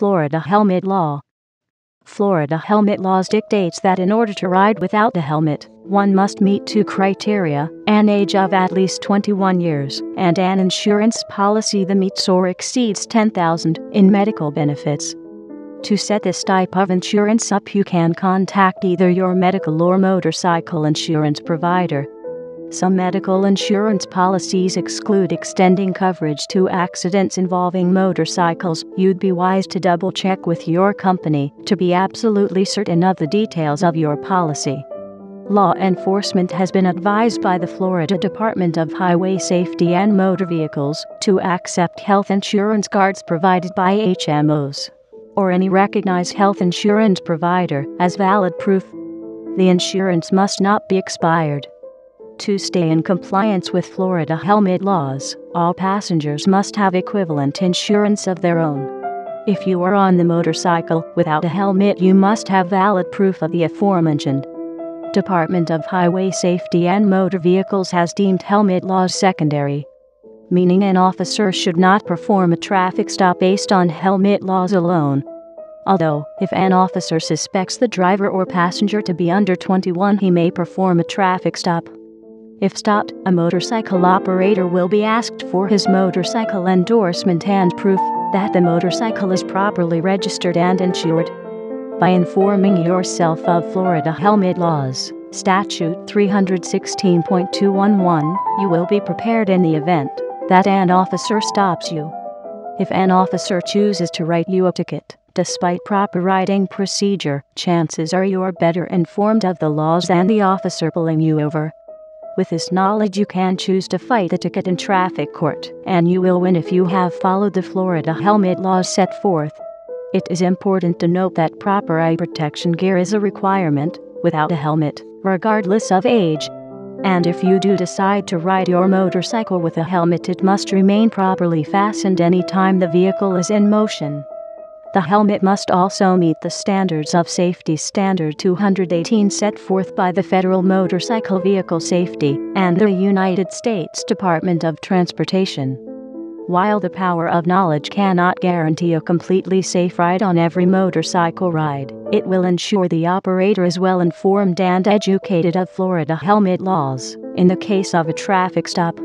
Florida Helmet Law. Florida helmet laws dictates that in order to ride without a helmet, one must meet two criteria an age of at least 21 years and an insurance policy that meets or exceeds 10,000 in medical benefits. To set this type of insurance up, you can contact either your medical or motorcycle insurance provider. Some medical insurance policies exclude extending coverage to accidents involving motorcycles. You'd be wise to double check with your company to be absolutely certain of the details of your policy. Law enforcement has been advised by the Florida Department of Highway Safety and Motor Vehicles to accept health insurance cards provided by HMOs or any recognized health insurance provider as valid proof. The insurance must not be expired. To stay in compliance with Florida helmet laws, all passengers must have equivalent insurance of their own. If you are on the motorcycle without a helmet, you must have valid proof of the aforementioned. Department of Highway Safety and Motor Vehicles has deemed helmet laws secondary, meaning an officer should not perform a traffic stop based on helmet laws alone. Although, if an officer suspects the driver or passenger to be under 21, he may perform a traffic stop. If stopped, a motorcycle operator will be asked for his motorcycle endorsement and proof that the motorcycle is properly registered and insured. By informing yourself of Florida helmet laws, Statute 316.211, you will be prepared in the event that an officer stops you. If an officer chooses to write you a ticket, despite proper writing procedure, chances are you are better informed of the laws than the officer pulling you over. With this knowledge, you can choose to fight the ticket in traffic court, and you will win if you have followed the Florida helmet laws set forth. It is important to note that proper eye protection gear is a requirement without a helmet, regardless of age. And if you do decide to ride your motorcycle with a helmet, it must remain properly fastened anytime the vehicle is in motion. The helmet must also meet the standards of Safety Standard 218 set forth by the Federal Motorcycle Vehicle Safety and the United States Department of Transportation. While the power of knowledge cannot guarantee a completely safe ride on every motorcycle ride, it will ensure the operator is well informed and educated of Florida helmet laws in the case of a traffic stop.